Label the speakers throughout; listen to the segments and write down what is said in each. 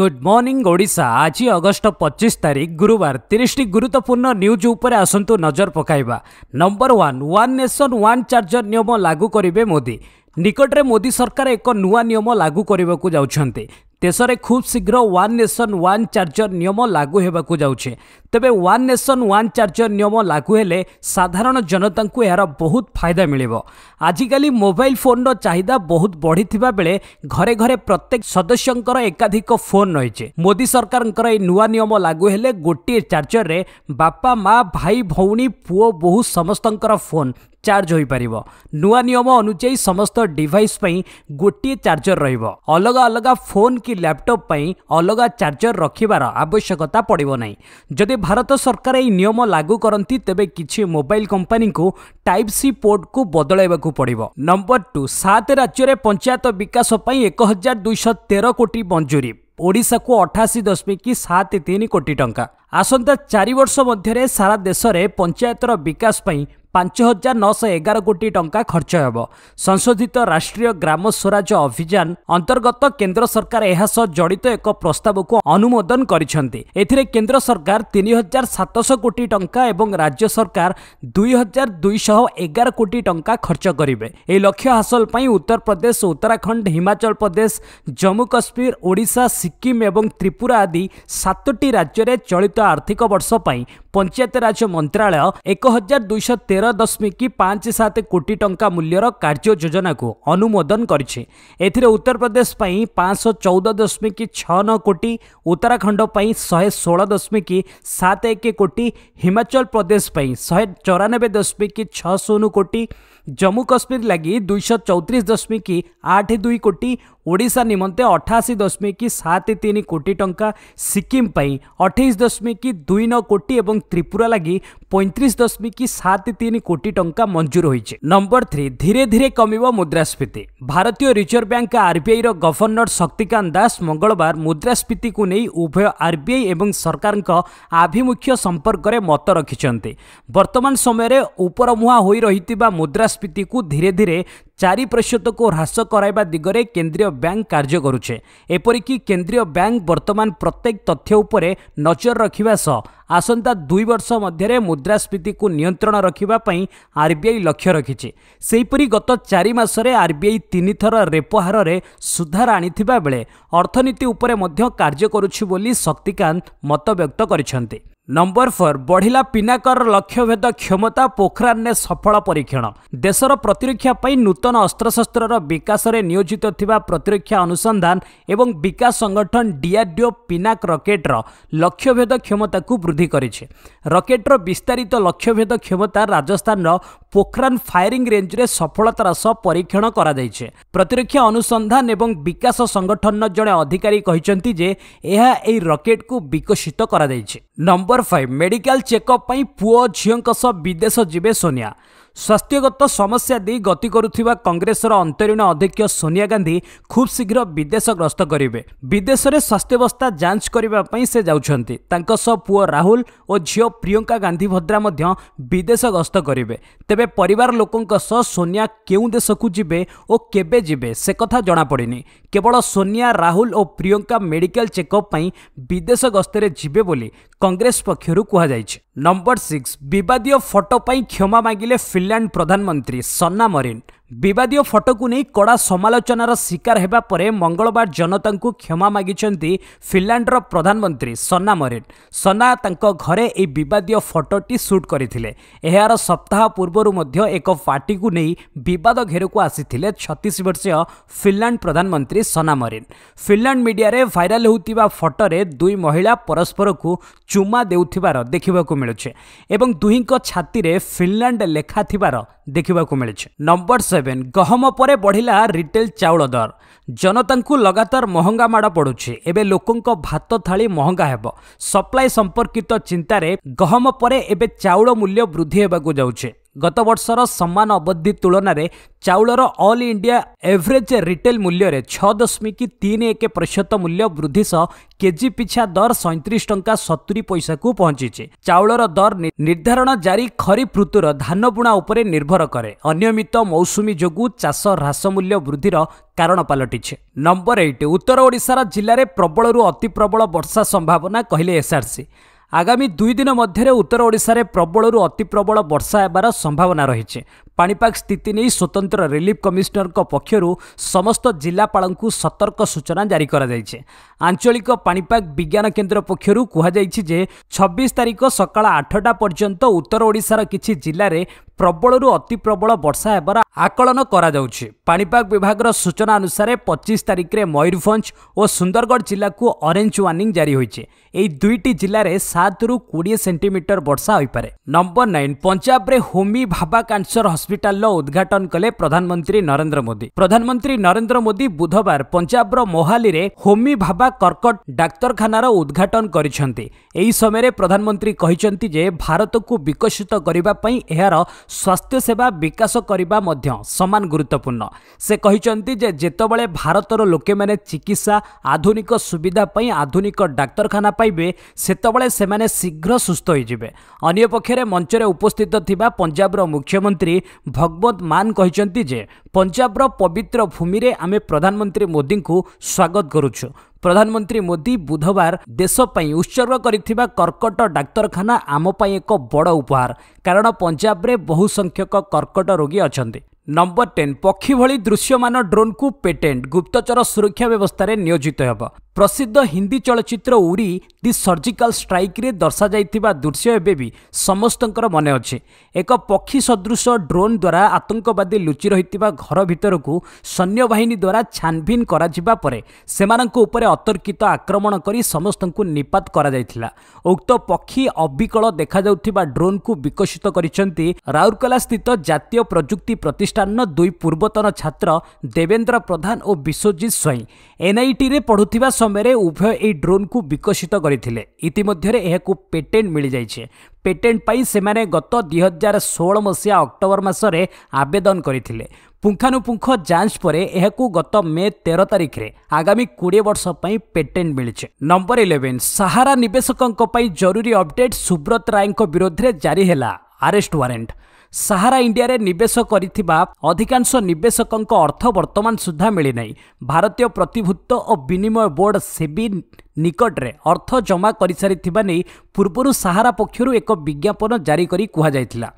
Speaker 1: Good morning Odisha ଆଜି August ପଚିଶ ତାରିଖ ଗୁରୁବାର। ତିରିଶଟି ଗୁରୁତ୍ୱପୂର୍ଣ୍ଣ ନ୍ୟୁଜ୍ ଉପରେ ଆସନ୍ତୁ ନଜର ପକାଇବା। Number one one nation one charger ନିୟମ ଲାଗୁ କରିବେ ମୋଦି। ନିକଟରେ ମୋଦି ସରକାର ଏକ ନୂଆ ନିୟମ ଲାଗୁ କରିବାକୁ ଯାଉଛନ୍ତି। ଦେଶରେ ଖୁବ୍ ଶୀଘ୍ର ୱାନ୍ ନେସନ୍ ୱାନ୍ ଚାର୍ଜର ନିୟମ ଲାଗୁ ହେବାକୁ ଯାଉଛି। ତେବେ ୱାନ୍ ନେସନ୍ ୱାନ୍ ଚାର୍ଜର ନିୟମ ଲାଗୁ ହେଲେ ସାଧାରଣ ଜନତାଙ୍କୁ ଏହାର ବହୁତ ଫାଇଦା ମିଳିବ। ଆଜିକାଲି ମୋବାଇଲ ଫୋନ୍ର ଚାହିଦା ବହୁତ ବଢ଼ିଥିବା ବେଳେ ଘରେ ଘରେ ପ୍ରତ୍ୟେକ ସଦସ୍ୟଙ୍କର ଏକାଧିକ ଫୋନ୍ ରହିଛି। ମୋଦି ସରକାରଙ୍କର ଏହି ନୂଆ ନିୟମ ଲାଗୁ ହେଲେ ଗୋଟିଏ ଚାର୍ଜରରେ ବାପା ମା ଭାଇ ଭଉଣୀ ପୁଅ ବୋହୂ ସମସ୍ତଙ୍କର ଫୋନ୍ ଚାର୍ଜ ହୋଇପାରିବ ନୂଆ ନିୟମ ଅନୁଯାୟୀ ସମସ୍ତ ଡିଭାଇସ୍ ପାଇଁ ଗୋଟିଏ ଚାର୍ଜର ରହିବ ଅଲଗା ଅଲଗା ଫୋନ୍ କି ଲ୍ୟାପଟପ୍ ପାଇଁ ଅଲଗା ଚାର୍ଜର ରଖିବାର ଆବଶ୍ୟକତା ପଡ଼ିବ ନାହିଁ ଯଦି ଭାରତ ସରକାର ଏହି ନିୟମ ଲାଗୁ କରନ୍ତି ତେବେ କିଛି ମୋବାଇଲ କମ୍ପାନୀଙ୍କୁ ଟାଇପ୍ ସି ପୋର୍ଟକୁ ବଦଳାଇବାକୁ ପଡ଼ିବ ନମ୍ବର ଟୁ ସାତ ରାଜ୍ୟରେ ପଞ୍ଚାୟତ ବିକାଶ ପାଇଁ ଏକ ହଜାର ଦୁଇଶହ ତେର କୋଟି ମଞ୍ଜୁରୀ ଓଡ଼ିଶାକୁ ଅଠାଅଶୀ ଦଶମିକ ସାତ ତିନି କୋଟି ଟଙ୍କା ଆସନ୍ତା ଚାରି ବର୍ଷ ମଧ୍ୟରେ ସାରା ଦେଶରେ ପଞ୍ଚାୟତର ବିକାଶ ପାଇଁ ପାଞ୍ଚ ହଜାର ନଅଶହ ଏଗାର କୋଟି ଟଙ୍କା ଖର୍ଚ୍ଚ ହେବ। ସଂଶୋଧିତ ରାଷ୍ଟ୍ରୀୟ ଗ୍ରାମ ସ୍ୱରାଜ ଅଭିଯାନ ଅନ୍ତର୍ଗତ କେନ୍ଦ୍ର ସରକାର ଏହା ସହ ଜଡ଼ିତ ଏକ ପ୍ରସ୍ତାବକୁ ଅନୁମୋଦନ କରିଛନ୍ତି। ଏଥିରେ କେନ୍ଦ୍ର ସରକାର ତିନି ହଜାର ସାତଶହ କୋଟି ଟଙ୍କା ଏବଂ ରାଜ୍ୟ ସରକାର ଦୁଇ ହଜାର ଦୁଇଶହ ଏଗାର କୋଟି ଟଙ୍କା ଖର୍ଚ୍ଚ କରିବେ। ଏହି ଲକ୍ଷ୍ୟ ହାସଲ ପାଇଁ ଉତ୍ତରପ୍ରଦେଶ ଉତ୍ତରାଖଣ୍ଡ ହିମାଚଳ ପ୍ରଦେଶ ଜମ୍ମୁ କାଶ୍ମୀର ଓଡ଼ିଶା ସିକିମ୍ ଏବଂ ତ୍ରିପୁରା ଆଦି ସାତଟି ରାଜ୍ୟରେ ଚଳିତ ଆର୍ଥିକ ବର୍ଷ ପାଇଁ ପଞ୍ଚାୟତ ରାଜ ମନ୍ତ୍ରାଳୟ ଏକ ହଜାର ଦୁଇଶହ ତେର ଦଶମିକ ପାଞ୍ଚ ସାତ କୋଟି ଟଙ୍କା ମୂଲ୍ୟର କାର୍ଯ୍ୟ ଯୋଜନାକୁ ଅନୁମୋଦନ କରିଛି। ଏଥିରେ ଉତ୍ତରପ୍ରଦେଶ ପାଇଁ ପାଞ୍ଚଶହ ଚଉଦ ଦଶମିକ ଛଅ ନଅ କୋଟି ଉତ୍ତରାଖଣ୍ଡ ପାଇଁ ଶହେ ଷୋହଳ ଦଶମିକ ସାତ ଏକ କୋଟି ହିମାଚଳ ପ୍ରଦେଶ ପାଇଁ ଶହେ ଚଉରାନବେ ଦଶମିକ ଛଅ ଶୂନ କୋଟି ଜମ୍ମୁ କାଶ୍ମୀର ଲାଗି ଦୁଇଶହ ଚଉତିରିଶ ଦଶମିକ ଆଠ ଦୁଇ କୋଟି ଓଡ଼ିଶା ନିମନ୍ତେ ଅଠାଅଶୀ ଦଶମିକ ସାତ ତିନି କୋଟି ଟଙ୍କା ସିକିମ୍ ପାଇଁ ଅଠେଇଶ ଦଶମିକ ଦୁଇ ନଅ କୋଟି ଏବଂ ତ୍ରିପୁରା ଲାଗି ପଇଁତିରିଶ ଦଶମିକ ସାତ ତିନି କୋଟି ଟଙ୍କା ମଞ୍ଜୁର ହୋଇଛି। ନମ୍ବର ଥ୍ରୀ ଧୀରେ ଧୀରେ କମିବ ମୁଦ୍ରାସ୍ଫୀତି। ଭାରତୀୟ ରିଜର୍ଭ ବ୍ୟାଙ୍କ ଆର୍ବିଆଇର ଗଭର୍ଣ୍ଣର ଶକ୍ତିକାନ୍ତ ଦାସ ମଙ୍ଗଳବାର ମୁଦ୍ରାସ୍ଫୀତିକୁ ନେଇ ଉଭୟ ଆର୍ବିଆଇ ଏବଂ ସରକାରଙ୍କ ଆଭିମୁଖ୍ୟ ସମ୍ପର୍କରେ ମତ ରଖିଛନ୍ତି। ବର୍ତ୍ତମାନ ସମୟରେ ଉପରମୁହାଁ ହୋଇ ରହିଥିବା ମୁଦ୍ରାସ୍ଫୀତିକୁ ଧୀରେ ଧୀରେ ଚାରି ପ୍ରତିଶତକୁ ହ୍ରାସ କରାଇବା ଦିଗରେ କେନ୍ଦ୍ରୀୟ ବ୍ୟାଙ୍କ କାର୍ଯ୍ୟ କରୁଛେ। ଏପରିକି କେନ୍ଦ୍ରୀୟ ବ୍ୟାଙ୍କ ବର୍ତ୍ତମାନ ପ୍ରତ୍ୟେକ ତଥ୍ୟ ଉପରେ ନଜର ରଖିବା ସହ ଆସନ୍ତା ଦୁଇ ବର୍ଷ ମଧ୍ୟରେ ମୁଦ୍ରାସ୍ଫୀତିକୁ ନିୟନ୍ତ୍ରଣ ରଖିବା ପାଇଁ ଆର୍ବିଆଇ ଲକ୍ଷ୍ୟ ରଖିଛି। ସେହିପରି ଗତ ଚାରି ମାସରେ ଆର୍ବିଆଇ ତିନିଥର ରେପୋ ହାରରେ ସୁଧାର ଆଣିଥିବା ବେଳେ ଅର୍ଥନୀତି ଉପରେ ମଧ୍ୟ କାର୍ଯ୍ୟ କରୁଛି ବୋଲି ଶକ୍ତିକାନ୍ତ ମତବ୍ୟକ୍ତ କରିଛନ୍ତି। ନମ୍ବର ଫୋର୍ ବଢ଼ିଲା ପିନାକର ଲକ୍ଷ୍ୟଭେଦ କ୍ଷମତା ପୋଖରାନରେ ସଫଳ ପରୀକ୍ଷଣ। ଦେଶର ପ୍ରତିରକ୍ଷା ପାଇଁ ନୂତନ ଅସ୍ତ୍ରଶସ୍ତ୍ରର ବିକାଶରେ ନିୟୋଜିତ ଥିବା ପ୍ରତିରକ୍ଷା ଅନୁସନ୍ଧାନ ଏବଂ ବିକାଶ ସଂଗଠନ ଡିଆର୍ଡିଓ ପିନାକ ରକେଟ୍ର ଲକ୍ଷ୍ୟଭେଦ କ୍ଷମତାକୁ ବୃଦ୍ଧି କରିଛି। ରକେଟ୍ର ବିସ୍ତାରିତ ଲକ୍ଷ୍ୟଭେଦ କ୍ଷମତା ରାଜସ୍ଥାନର ପୋଖରାନ ଫାୟାରିଂ ରେଞ୍ଜରେ ସଫଳତାର ସହ ପରୀକ୍ଷଣ କରାଯାଇଛି। ପ୍ରତିରକ୍ଷା ଅନୁସନ୍ଧାନ ଏବଂ ବିକାଶ ସଂଗଠନର ଜଣେ ଅଧିକାରୀ କହିଛନ୍ତି ଯେ ଏହା ଏହି ରକେଟ୍କୁ ବିକଶିତ କରାଯାଇଛି। ନମ୍ବର ଫାଇଭ୍ ମେଡିକାଲ ଚେକଅପ୍ ପାଇଁ ପୁଅ ଝିଅଙ୍କ ସହ ବିଦେଶ ଯିବେ ସୋନିଆ। ସ୍ୱାସ୍ଥ୍ୟଗତ ସମସ୍ୟା ଦେଇ ଗତି କରୁଥିବା କଂଗ୍ରେସର ଅନ୍ତରୀଣ ଅଧ୍ୟକ୍ଷ ସୋନିଆ ଗାନ୍ଧୀ ଖୁବ୍ ଶୀଘ୍ର ବିଦେଶ ଗସ୍ତ କରିବେ। ବିଦେଶରେ ସ୍ୱାସ୍ଥ୍ୟାବସ୍ଥା ଯାଞ୍ଚ କରିବା ପାଇଁ ସେ ଯାଉଛନ୍ତି। ତାଙ୍କ ସହ ପୁଅ ରାହୁଲ ଓ ଝିଅ ପ୍ରିୟଙ୍କା ଗାନ୍ଧୀ ଭଦ୍ରା ମଧ୍ୟ ବିଦେଶ ଗସ୍ତ କରିବେ। ତେବେ ପରିବାର ଲୋକଙ୍କ ସହ ସୋନିଆ କେଉଁ ଦେଶକୁ ଯିବେ ଓ କେବେ ଯିବେ ସେ କଥା ଜଣାପଡ଼ିନି। କେବଳ ସୋନିଆ ରାହୁଲ ଓ ପ୍ରିୟଙ୍କା ମେଡିକାଲ ଚେକଅପ୍ ପାଇଁ ବିଦେଶ ଗସ୍ତରେ ଯିବେ ବୋଲି କଂଗ୍ରେସ ପକ୍ଷରୁ କୁହାଯାଇଛି। ନମ୍ବର ସିକ୍ସ ବିବାଦୀୟ ଫଟୋ ପାଇଁ କ୍ଷମା ମାଗିଲେ ଫିନଲାଣ୍ଡ ପ୍ରଧାନମନ୍ତ୍ରୀ ସନ୍ନା ମରିନ୍ ବିବାଦୀୟ ଫଟୋକୁ ନେଇ କଡ଼ା ସମାଲୋଚନାର ଶିକାର ହେବା ପରେ ମଙ୍ଗଳବାର ଜନତାଙ୍କୁ କ୍ଷମା ମାଗିଛନ୍ତି ଫିନଲାଣ୍ଡର ପ୍ରଧାନମନ୍ତ୍ରୀ ସନ୍ନା ମରିନ୍। ସନ୍ନା ତାଙ୍କ ଘରେ ଏହି ବିବାଦୀୟ ଫଟୋଟି ସୁଟ୍ କରିଥିଲେ। ଏହାର ସପ୍ତାହ ପୂର୍ବରୁ ମଧ୍ୟ ଏକ ପାର୍ଟିକୁ ନେଇ ବିବାଦ ଘେରକୁ ଆସିଥିଲେ ଛତିଶ ବର୍ଷୀୟ ଫିନଲାଣ୍ଡ ପ୍ରଧାନମନ୍ତ୍ରୀ ସନା ମରିନ୍। ଫିନଲାଣ୍ଡ ମିଡିଆରେ ଭାଇରାଲ ହେଉଥିବା ଫଟୋରେ ଦୁଇ ମହିଳା ପରସ୍ପରକୁ ଚୁମା ଦେଉଥିବାର ଦେଖିବାକୁ ମିଳୁଛି ଏବଂ ଦୁହିଁଙ୍କ ଛାତିରେ ଫିନଲାଣ୍ଡ ଲେଖା ଥିବାର ଦେଖିବାକୁ ମିଳିଛି। ନମ୍ବର ସେଭେନ୍ ଗହମ ପରେ ବଢ଼ିଲା ରିଟେଲ ଚାଉଳ ଦର। ଜନତାଙ୍କୁ ଲଗାତାର ମହଙ୍ଗା ମାଡ଼ ପଡ଼ୁଛି। ଏବେ ଲୋକଙ୍କ ଭାତ ଥାଳି ମହଙ୍ଗା ହେବ। ସପ୍ଲାଏ ସମ୍ପର୍କିତ ଚିନ୍ତାରେ ଗହମ ପରେ ଏବେ ଚାଉଳ ମୂଲ୍ୟ ବୃଦ୍ଧି ହେବାକୁ ଯାଉଛି। ଗତ ବର୍ଷର ସମାନ ଅବଧି ତୁଳନାରେ ଚାଉଳର ଅଲ୍ ଇଣ୍ଡିଆ ଏଭରେଜ୍ ରିଟେଲ୍ ମୂଲ୍ୟରେ ଛଅ ଦଶମିକ ତିନି ଏକ ପ୍ରତିଶତ ମୂଲ୍ୟ ବୃଦ୍ଧି ସହ କେଜି ପିଛା ଦର ସଇଁତିରିଶ ଟଙ୍କା ସତୁରି ପଇସାକୁ ପହଞ୍ଚିଛି। ଚାଉଳର ଦର ନିର୍ଦ୍ଧାରଣ ଜାରି ଖରିଫ ଋତୁର ଧାନ ବୁଣା ଉପରେ ନିର୍ଭର କରେ। ଅନିୟମିତ ମୌସୁମୀ ଯୋଗୁଁ ଚାଷ ହ୍ରାସ ମୂଲ୍ୟ ବୃଦ୍ଧିର କାରଣ ପାଲଟିଛି। ନମ୍ବର ଏଇଟ୍ ଉତ୍ତର ଓଡ଼ିଶାର ଜିଲ୍ଲାରେ ପ୍ରବଳରୁ ଅତି ପ୍ରବଳ ବର୍ଷା ସମ୍ଭାବନା କହିଲେ ଏସ୍ଆର୍ସି ଆଗାମୀ ଦୁଇ ଦିନ ମଧ୍ୟରେ ଉତ୍ତର ଓଡ଼ିଶାରେ ପ୍ରବଳରୁ ଅତି ପ୍ରବଳ ବର୍ଷା ହେବାର ସମ୍ଭାବନା ରହିଛି। ପାଣିପାଗ ସ୍ଥିତି ନେଇ ସ୍ୱତନ୍ତ୍ର ରିଲିଫ୍ କମିଶନରଙ୍କ ପକ୍ଷରୁ ସମସ୍ତ ଜିଲ୍ଲାପାଳଙ୍କୁ ସତର୍କ ସୂଚନା ଜାରି କରାଯାଇଛି। ଆଞ୍ଚଳିକ ପାଣିପାଗ ବିଜ୍ଞାନ କେନ୍ଦ୍ର ପକ୍ଷରୁ କୁହାଯାଇଛି ଯେ ଛବିଶ ତାରିଖ ସକାଳ ଆଠଟା ପର୍ଯ୍ୟନ୍ତ ଉତ୍ତର ଓଡ଼ିଶାର କିଛି ଜିଲ୍ଲାରେ ପ୍ରବଳରୁ ଅତି ପ୍ରବଳ ବର୍ଷା ହେବାର ଆକଳନ କରାଯାଉଛି। ପାଣିପାଗ ବିଭାଗର ସୂଚନା ଅନୁସାରେ ପଚିଶ ତାରିଖରେ ମୟୂରଭଞ୍ଜ ଓ ସୁନ୍ଦରଗଡ଼ ଜିଲ୍ଲାକୁ ଅରେଞ୍ଜ ୱାର୍ଣ୍ଣିଂ ଜାରି ହୋଇଛି। ଏହି ଦୁଇଟି ଜିଲ୍ଲାରେ ସାତରୁ କୋଡ଼ିଏ ସେଣ୍ଟିମିଟର ବର୍ଷା ହୋଇପାରେ। ନମ୍ବର ନାଇନ୍ ପଞ୍ଜାବରେ ହୋମି ଭାବା କ୍ୟାନ୍ସର ହସ୍ପିଟାଲର ଉଦ୍ଘାଟନ କଲେ ପ୍ରଧାନମନ୍ତ୍ରୀ ନରେନ୍ଦ୍ର ମୋଦି। ପ୍ରଧାନମନ୍ତ୍ରୀ ନରେନ୍ଦ୍ର ମୋଦି ବୁଧବାର ପଞ୍ଜାବର ମୋହାଲିରେ ହୋମି ଭାବା କର୍କଟ ଡାକ୍ତରଖାନାର ଉଦ୍ଘାଟନ କରିଛନ୍ତି। ଏହି ସମୟରେ ପ୍ରଧାନମନ୍ତ୍ରୀ କହିଛନ୍ତି ଯେ ଭାରତକୁ ବିକଶିତ କରିବା ପାଇଁ ଏହାର ସ୍ୱାସ୍ଥ୍ୟସେବା ବିକାଶ କରିବା ମଧ୍ୟ ସମାନ ଗୁରୁତ୍ୱପୂର୍ଣ୍ଣ। ସେ କହିଛନ୍ତି ଯେ ଯେତେବେଳେ ଭାରତର ଲୋକେମାନେ ଚିକିତ୍ସା ଆଧୁନିକ ସୁବିଧା ପାଇଁ ଆଧୁନିକ ଡାକ୍ତରଖାନା ପାଇବେ ସେତେବେଳେ ସେମାନେ ଶୀଘ୍ର ସୁସ୍ଥ ହୋଇଯିବେ। ଅନ୍ୟପକ୍ଷରେ ମଞ୍ଚରେ ଉପସ୍ଥିତ ଥିବା ପଞ୍ଜାବର ମୁଖ୍ୟମନ୍ତ୍ରୀ ଭଗବତ ମାନ କହିଛନ୍ତି ଯେ ପଞ୍ଜାବର ପବିତ୍ର ଭୂମିରେ ଆମେ ପ୍ରଧାନମନ୍ତ୍ରୀ ମୋଦିଙ୍କୁ ସ୍ୱାଗତ କରୁଛୁ। ପ୍ରଧାନମନ୍ତ୍ରୀ ମୋଦି ବୁଧବାର ଦେଶ ପାଇଁ ଉତ୍ସର୍ଗ କରିଥିବା କର୍କଟ ଡାକ୍ତରଖାନା ଆମ ପାଇଁ ଏକ ବଡ଼ ଉପହାର। କାରଣ ପଞ୍ଜାବରେ ବହୁ ସଂଖ୍ୟକ କର୍କଟ ରୋଗୀ ଅଛନ୍ତି। ନମ୍ବର ଟେନ୍ ପକ୍ଷୀ ଭଳି ଦୃଶ୍ୟମାନ ଡ୍ରୋନ୍କୁ ପେଟେଣ୍ଟ ଗୁପ୍ତଚର ସୁରକ୍ଷା ବ୍ୟବସ୍ଥାରେ ନିୟୋଜିତ ହେବ। ପ୍ରସିଦ୍ଧ ହିନ୍ଦୀ ଚଳଚ୍ଚିତ୍ର ଉରି ଦି ସର୍ଜିକାଲ ଷ୍ଟ୍ରାଇକ୍ରେ ଦର୍ଶାଯାଇଥିବା ଦୃଶ୍ୟ ଏବେ ବି ସମସ୍ତଙ୍କର ମନେ ଅଛି। ଏକ ପକ୍ଷୀ ସଦୃଶ ଡ୍ରୋନ୍ ଦ୍ୱାରା ଆତଙ୍କବାଦୀ ଲୁଚି ରହିଥିବା ଘର ଭିତରକୁ ସୈନ୍ୟବାହିନୀ ଦ୍ୱାରା ଛାନଭିନ୍ କରାଯିବା ପରେ ସେମାନଙ୍କ ଉପରେ ଅତର୍କିତ ଆକ୍ରମଣ କରି ସମସ୍ତଙ୍କୁ ନିପାତ କରାଯାଇଥିଲା। ଉକ୍ତ ପକ୍ଷୀ ଅବିକଳ ଦେଖାଯାଉଥିବା ଡ୍ରୋନ୍କୁ ବିକଶିତ କରିଛନ୍ତି ରାଉରକେଲା ସ୍ଥିତ ଜାତୀୟ ପ୍ରଯୁକ୍ତି ପ୍ରତିଷ୍ଠାନର ଦୁଇ ପୂର୍ବତନ ଛାତ୍ର ଦେବେନ୍ଦ୍ର ପ୍ରଧାନ ଓ ବିଶ୍ୱଜିତ ସ୍ୱାଇଁ। ଏନ୍ଆଇଟିରେ ପଢ଼ୁଥିବା ସମୟରେ ଉଭୟ ଏହି ଡ୍ରୋନ୍କୁ ବିକଶିତ କରିଥିଲେ। ଇତିମଧ୍ୟରେ ଏହାକୁ ପେଟେଣ୍ଟ ମିଳିଯାଇଛି। ପେଟେଣ୍ଟ ପାଇଁ ସେମାନେ ଗତ ଦୁଇହଜାର ଷୋହଳ ମସିହା ଅକ୍ଟୋବର ମାସରେ ଆବେଦନ କରିଥିଲେ। ପୁଙ୍ଖାନୁପୁଙ୍ଖ ଯାଞ୍ଚ ପରେ ଏହାକୁ ଗତ ମେ ତେର ତାରିଖରେ ଆଗାମୀ କୋଡ଼ିଏ ବର୍ଷ ପାଇଁ ପେଟେଣ୍ଟ ମିଳିଛି। ନମ୍ବର ଇଲେଭେନ୍ ସାହାରା ନିବେଶକଙ୍କ ପାଇଁ ଜରୁରୀ ଅପଡେଟ୍ ସୁବ୍ରତ ରାୟଙ୍କ ବିରୋଧରେ ଜାରି ହେଲା। ଆରେଷ୍ଟ ୱାରେଣ୍ଟ ସାହାରା ଇଣ୍ଡିଆରେ ନିବେଶ କରିଥିବା ଅଧିକାଂଶ ନିବେଶକଙ୍କ ଅର୍ଥ ବର୍ତ୍ତମାନ ସୁଦ୍ଧା ମିଳିନାହିଁ। ଭାରତୀୟ ପ୍ରତିଭୂତ ଓ ବିନିମୟ ବୋର୍ଡ ସେବି ନିକଟରେ ଅର୍ଥ ଜମା କରିସାରିଥିବା ନେଇ ପୂର୍ବରୁ ସାହାରା ପକ୍ଷରୁ ଏକ ବିଜ୍ଞାପନ ଜାରି କରି କୁହାଯାଇଥିଲା।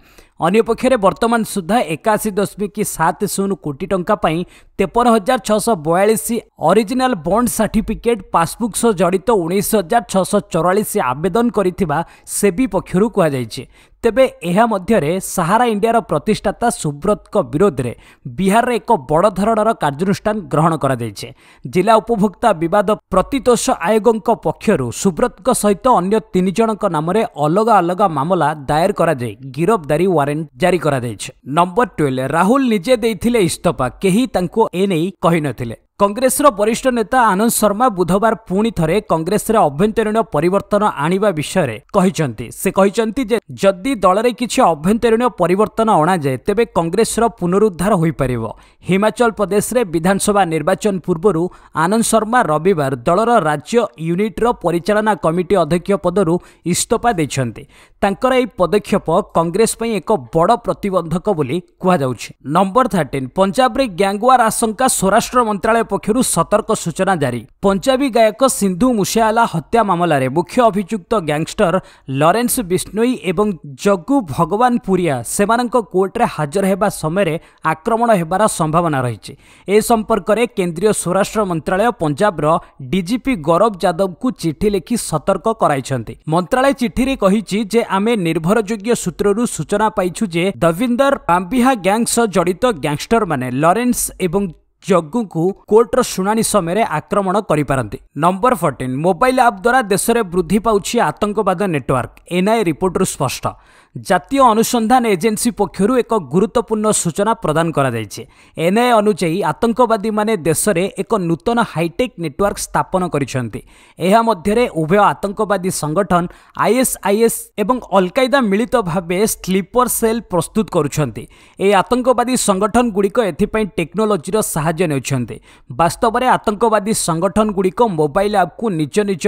Speaker 1: ଅନ୍ୟପକ୍ଷରେ ବର୍ତ୍ତମାନ ସୁଦ୍ଧା ଏକାଅଶୀ ଦଶମିକ ସାତ ଶୂନ କୋଟି ଟଙ୍କା ପାଇଁ ତେପନ ହଜାର ଛଅଶହ ବୟାଳିଶ ଅରିଜିନାଲ ବଣ୍ଡ ସାର୍ଟିଫିକେଟ୍ ପାସବୁକ୍ ସହ ଜଡ଼ିତ ଉଣେଇଶ ହଜାର ଛଅଶହ ଚଉରାଳିଶ ଆବେଦନ କରିଥିବା ସେବି ପକ୍ଷରୁ କୁହାଯାଇଛି। ତେବେ ଏହା ମଧ୍ୟରେ ସାହାରା ଇଣ୍ଡିଆର ପ୍ରତିଷ୍ଠାତା ସୁବ୍ରତଙ୍କ ବିରୋଧରେ ବିହାରରେ ଏକ ବଡ଼ ଧରଣର କାର୍ଯ୍ୟାନୁଷ୍ଠାନ ଗ୍ରହଣ କରାଯାଇଛି। ଜିଲ୍ଲା ଉପଭୋକ୍ତା ବିବାଦ ପ୍ରତିତୋଷ ଆୟୋଗଙ୍କ ପକ୍ଷରୁ ସୁବ୍ରତଙ୍କ ସହିତ ଅନ୍ୟ ତିନି ଜଣଙ୍କ ନାମରେ ଅଲଗା ଅଲଗା ମାମଲା ଦାୟର କରାଯାଇ ଗିରଫଦାରୀ ୱାରେଣ୍ଟ ଜାରି କରାଯାଇଛି। ନମ୍ବର ଟୁଏଲ୍ଭ ରାହୁଲ ନିଜେ ଦେଇଥିଲେ ଇସ୍ତଫା କେହି ତାଙ୍କୁ ଏନେଇ କହିନଥିଲେ କଂଗ୍ରେସର ବରିଷ୍ଠ ନେତା ଆନନ୍ଦ ଶର୍ମା ବୁଧବାର ପୁଣି ଥରେ କଂଗ୍ରେସରେ ଅଭ୍ୟନ୍ତରୀଣ ପରିବର୍ତ୍ତନ ଆଣିବା ବିଷୟରେ କହିଛନ୍ତି। ସେ କହିଛନ୍ତି ଯେ ଯଦି ଦଳରେ କିଛି ଅଭ୍ୟନ୍ତରୀଣ ପରିବର୍ତ୍ତନ ଅଣାଯାଏ ତେବେ କଂଗ୍ରେସର ପୁନରୁଦ୍ଧାର ହୋଇପାରିବ। ହିମାଚଳ ପ୍ରଦେଶରେ ବିଧାନସଭା ନିର୍ବାଚନ ପୂର୍ବରୁ ଆନନ୍ଦ ଶର୍ମା ରବିବାର ଦଳର ରାଜ୍ୟ ୟୁନିଟ୍ର ପରିଚାଳନା କମିଟି ଅଧ୍ୟକ୍ଷ ପଦରୁ ଇସ୍ତଫା ଦେଇଛନ୍ତି। ତାଙ୍କର ଏହି ପଦକ୍ଷେପ କଂଗ୍ରେସ ପାଇଁ ଏକ ବଡ଼ ପ୍ରତିବନ୍ଧକ ବୋଲି କୁହାଯାଉଛି। ନମ୍ବର ଥାର୍ଟିନ୍ ପଞ୍ଜାବରେ ଗ୍ୟାଙ୍ଗୱାର ଆଶଙ୍କା ସ୍ୱରାଷ୍ଟ୍ର ମନ୍ତ୍ରାଳୟ ପକ୍ଷରୁ ସତର୍କ ସୂଚନା ଜାରି। ପଞ୍ଜାବୀ ଗାୟକ ସିନ୍ଧୁ ମୁସିଆଲା ହତ୍ୟା ମାମଲାରେ ମୁଖ୍ୟ ଅଭିଯୁକ୍ତ ଗ୍ୟାଙ୍ଗଷ୍ଟର ଲରେନ୍ସ ବିଷ୍ଣୋଇ ଏବଂ ଜଗୁ ଭଗବାନ ପୁରିଆ ସେମାନଙ୍କ କୋର୍ଟରେ ହାଜର ହେବା ସମୟରେ ଆକ୍ରମଣ ହେବାର ସମ୍ଭାବନା ରହିଛି। ଏ ସମ୍ପର୍କରେ କେନ୍ଦ୍ରୀୟ ସ୍ୱରାଷ୍ଟ୍ର ମନ୍ତ୍ରାଳୟ ପଞ୍ଜାବର ଡିଜିପି ଗୌରବ ଯାଦବଙ୍କୁ ଚିଠି ଲେଖି ସତର୍କ କରାଇଛନ୍ତି। ମନ୍ତ୍ରାଳୟ ଚିଠିରେ କହିଛି ଯେ ଆମେ ନିର୍ଭରଯୋଗ୍ୟ ସୂତ୍ରରୁ ସୂଚନା ପାଇଛୁ ଯେ ଦବିନ୍ଦର ପାମ୍ବିହା ଗ୍ୟାଙ୍ଗ ସହ ଜଡ଼ିତ ଗ୍ୟାଙ୍ଗଷ୍ଟରମାନେ ଲରେନ୍ସ ଏବଂ ଜଗ୍ଗୁଙ୍କୁ କୋର୍ଟର ଶୁଣାଣି ସମୟରେ ଆକ୍ରମଣ କରିପାରନ୍ତି। ନମ୍ବର ଫର୍ଟିନ୍ ମୋବାଇଲ ଆପ୍ ଦ୍ୱାରା ଦେଶରେ ବୃଦ୍ଧି ପାଉଛି ଆତଙ୍କବାଦ ନେଟୱାର୍କ। ଏନ୍ଆଇଏ ରିପୋର୍ଟରୁ ସ୍ପଷ୍ଟ। ଜାତୀୟ ଅନୁସନ୍ଧାନ ଏଜେନ୍ସି ପକ୍ଷରୁ ଏକ ଗୁରୁତ୍ୱପୂର୍ଣ୍ଣ ସୂଚନା ପ୍ରଦାନ କରାଯାଇଛି। ଏନ୍ଆଇଏ ଅନୁଯାୟୀ ଆତଙ୍କବାଦୀମାନେ ଦେଶରେ ଏକ ନୂତନ ହାଇଟେକ୍ ନେଟୱାର୍କ ସ୍ଥାପନ କରିଛନ୍ତି। ଏହା ମଧ୍ୟରେ ଉଭୟ ଆତଙ୍କବାଦୀ ସଂଗଠନ ଆଇଏସ୍ଆଇଏସ୍ ଏବଂ ଅଲକାଇଦା ମିଳିତ ଭାବେ ସ୍ଲିପର ସେଲ୍ ପ୍ରସ୍ତୁତ କରୁଛନ୍ତି। ଏହି ଆତଙ୍କବାଦୀ ସଂଗଠନଗୁଡ଼ିକ ଏଥିପାଇଁ ଟେକ୍ନୋଲୋଜିର ସାହାଯ୍ୟ ନେଉଛନ୍ତି। ବାସ୍ତବରେ ଆତଙ୍କବାଦୀ ସଂଗଠନଗୁଡ଼ିକ ମୋବାଇଲ ଆପ୍କୁ ନିଜ ନିଜ